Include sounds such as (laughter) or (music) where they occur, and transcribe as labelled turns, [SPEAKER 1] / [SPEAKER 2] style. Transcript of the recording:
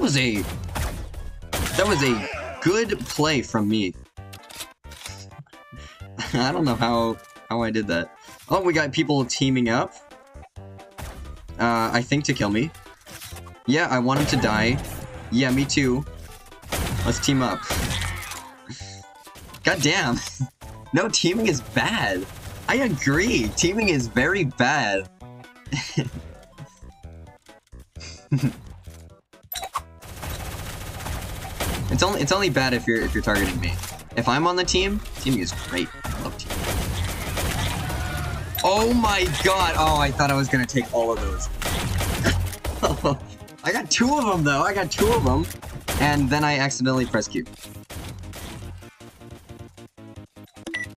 [SPEAKER 1] was a... That was a good play from me. (laughs) I don't know how, how I did that. Oh, we got people teaming up. Uh, I think to kill me. Yeah, I want him to die. Yeah, me too. Let's team up. (laughs) God damn. (laughs) No, teaming is bad. I agree. Teaming is very bad. It's only it's only bad if you're if you're targeting me. If I'm on the team, teaming is great. I love teaming. Oh my god! Oh, I thought I was gonna take all of those. (laughs) I got two of them though. I got two of them, and then I accidentally press Q.